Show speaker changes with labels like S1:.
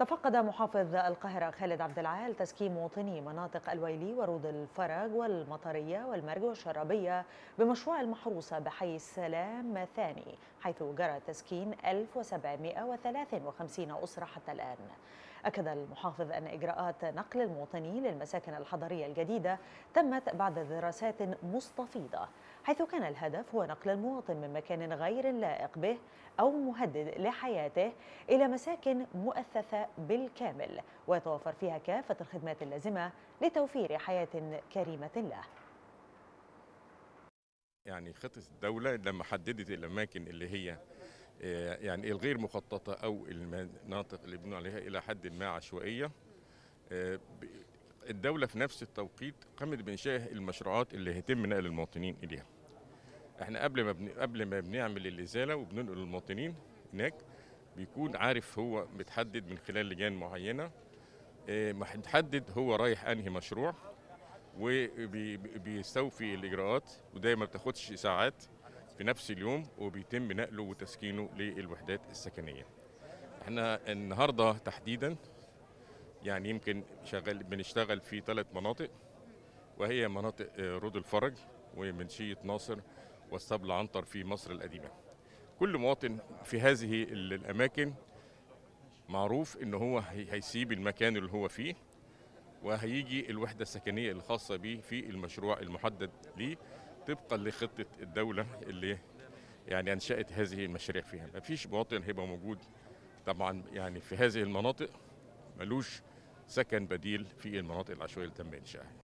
S1: تفقد محافظ القاهرة خالد عبد العال تسكين مواطني مناطق الويلي ورود الفرج والمطرية والمرج والشرابية بمشروع المحروسة بحي السلام ثاني حيث جرى تسكين 1753 أسرة حتى الآن. أكد المحافظ أن إجراءات نقل المواطنين للمساكن الحضرية الجديدة تمت بعد دراسات مستفيضة حيث كان الهدف هو نقل المواطن من مكان غير لائق به أو مهدد لحياته إلى مساكن مؤثثة بالكامل ويتوفر فيها كافة الخدمات اللازمة لتوفير حياة كريمة له
S2: يعني خطة الدولة لما حددت الأماكن اللي هي آه، يعني الغير مخططة أو المناطق اللي بنوا عليها إلى حد ما عشوائية آه، الدولة في نفس التوقيت قامت بإنشاء المشروعات اللي هيتم نقل المواطنين إليها. إحنا قبل ما بن... قبل ما بنعمل الإزالة وبننقل المواطنين هناك بيكون عارف هو متحدد من خلال لجان معينة. آه، متحدد هو رايح أنهي مشروع وبيستوفي الإجراءات وده ما بتاخدش ساعات في نفس اليوم وبيتم نقله وتسكينه للوحدات السكنية. إحنا النهاردة تحديدا يعني يمكن شغال بنشتغل في ثلاث مناطق وهي مناطق آه، رود الفرج ومنشية ناصر والسبل عنتر في مصر القديمة. كل مواطن في هذه ال- الأماكن معروف إن هو هي- هيسيب المكان اللي هو فيه وهيجي الوحدة السكنية الخاصة به في المشروع المحدد ليه طبقا لخطة الدولة اللي يعني أنشأت هذه المشاريع فيها. مفيش مواطن هيبقى موجود طبعا يعني في هذه المناطق ملوش سكن بديل في المناطق العشوائية اللي تم إنشائها.